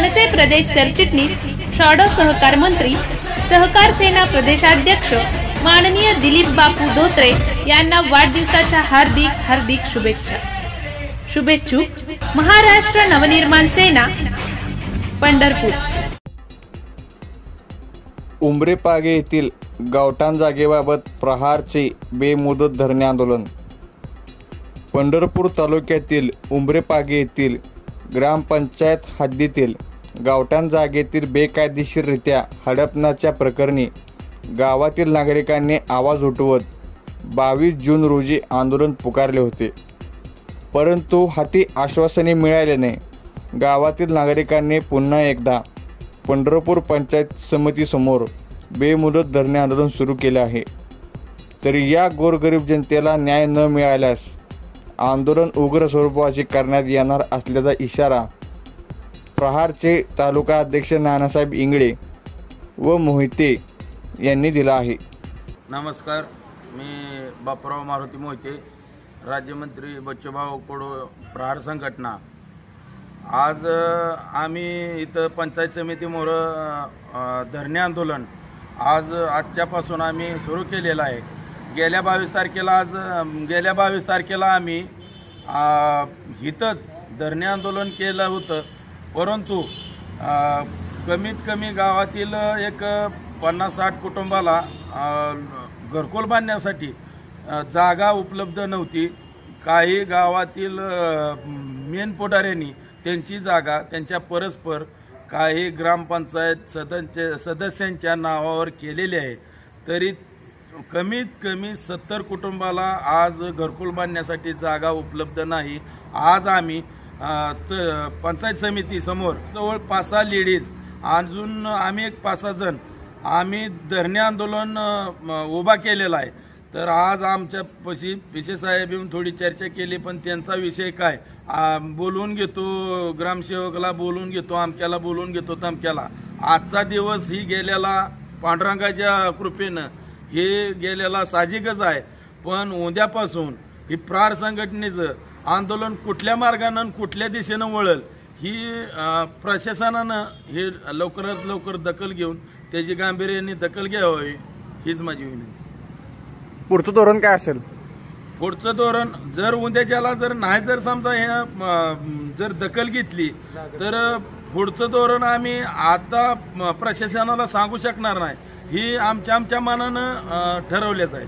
प्रदेश सरचिटणीस शाडो सहकार मंत्री सहकार सेना प्रदेशाध्यक्ष माननीय दिलीप बापू धोत्रे यांना वाढदिवसाच्या हार्दिक हार्दिक शुभेच्छा. शुभेच्छुक महाराष्ट्र नवनिर्माण सेना पंढरपूर. उंबरेपागे येथील गावठाण जागेबाबत प्रहारचे बेमुदत धरणे आंदोलन. पंढरपूर तालुक्यातील उंबरेपागे येथील ग्रामपंचायत हद्दीतील गावठाण जागेतील बेकायदेशीररित्या हडपण्याच्या प्रकरणी गावातील नागरिकांनी आवाज उठवत बावीस जून रोजी आंदोलन पुकारले होते. परंतु हाती आश्वासने मिळाल्याने गावातील नागरिकांनी पुन्हा एकदा पंढरपूर पंचायत समितीसमोर बेमुदत धरणे आंदोलन सुरू केले आहे. तरी या गोरगरीब जनतेला न्याय न मिळाल्यास आंदोलन उग्र स्वरूपाचे करण्यात येणार असल्याचा इशारा प्रहारचे तालुका अध्यक्ष नानासाहेब इंगळे व मोहिते यांनी दिला आहे. नमस्कार मी बापराव मारुती मोहिते राज्यमंत्री बच्चूभाऊ कोडो प्रहार संघटना. आज आम्ही इथं पंचायत समितीमोर धरणे आंदोलन आज आजच्यापासून आम्ही सुरू केलेलं आहे. गेल्या बावीस तारखेला आज गेल्या बावीस तारखेला आम्ही इथंच धरणे आंदोलन केलं होतं. परंतु कमीत कमी गावातील एक पन्नास साठ कुटुंबाला घरकुल बांधण्यासाठी जागा उपलब्ध नव्हती. काही गावातील मेन पुढाऱ्यांनी त्यांची जागा त्यांच्या परस्पर काही ग्रामपंचायत सदस्य सदस्यांच्या नावावर केलेली आहे. तरी कमीत कमी सत्तर कुटुंबाला आज घरकुल बांधण्यासाठी जागा उपलब्ध नाही. आज आम्ही पंचायत समिती समोर जवळ पाच सहा लेडीज. अजून आम्ही एक पाच सहा जण. आम्ही धरणे आंदोलन उभा केलेला आहे. तर आज आमच्या पशी विशेष साहेब येऊन थोडी चर्चा केली पण त्यांचा विषय काय? बोलून बोलवून घेतो ग्रामसेवकाला बोलून घेतो आमक्याला बोलवून घेतो तमक्याला. आजचा दिवस ही गेलेला पांडुरंगाच्या कृपेनं. हे गेलेला साहजिकच आहे. पण उद्यापासून ही प्रार संघटनेचं आंदोलन कुठल्या मार्गानं आणि कुठल्या दिशेनं वळल ही प्रशासनानं हे लवकरात लवकर दखल घेऊन त्याची गांभीर्याने दखल घ्यावी हीच माझी विनंती. पुढचं धोरण काय असेल? पुढचं धोरण जर उद्याच्याला जर नाही जर समजा हे जर दखल घेतली तर पुढचं धोरण आम्ही आता प्रशासनाला सांगू शकणार नाही. ही आमच्या आमच्या मनानं ठरवल्याच आहे.